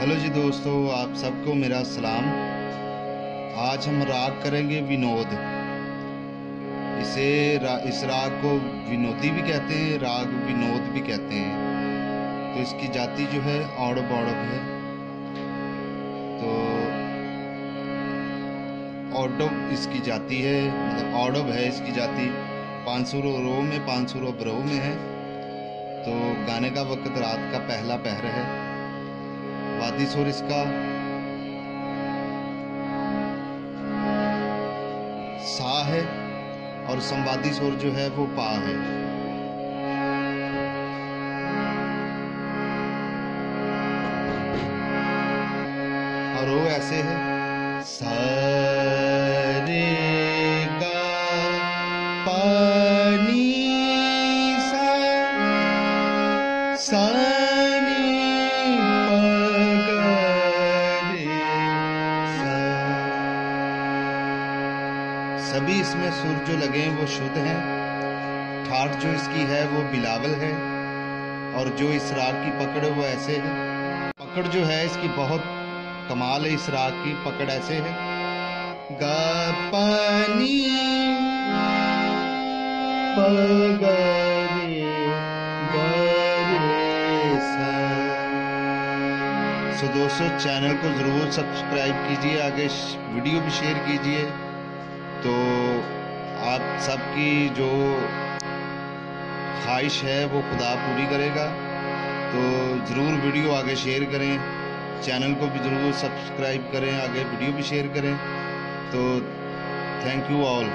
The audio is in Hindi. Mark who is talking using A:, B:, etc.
A: हेलो जी दोस्तों आप सबको मेरा सलाम। आज हम राग करेंगे विनोद। इसे रा, इस राग को विनोदी भी कहते हैं राग विनोद भी कहते हैं। तो इसकी जाति जो है औड़ब औड़ब है। तो औडब इसकी जाति है मतलब औड़ब है इसकी जाति। पाँच सौ रो में पाँच सौ ब्रो में है। तो गाने का वक्त रात का पहला पहर है। वादी सुर इसका। सा है और संवादी सुर जो है वो पा है। और वो ऐसे है। सारे गा पानी सा सानी सभी इसमें सुर जो लगे हैं वो शुद्ध हैं, ठाठ जो इसकी है वो बिलावल है, और जो इस राग की पकड़ है वो ऐसे है। पकड़ जो है इसकी बहुत कमाल है, इस राग की पकड़ ऐसे है। गा सो दोस्तों, चैनल को ज़रूर सब्सक्राइब कीजिए, आगे वीडियो भी शेयर कीजिए। तो आप सबकी जो ख्वाहिश है, वो खुदा पूरी करेगा। तो ज़रूर वीडियो आगे शेयर करें। चैनल को भी ज़रूर सब्सक्राइब करें, आगे वीडियो भी शेयर करें। तो थैंक यू ऑल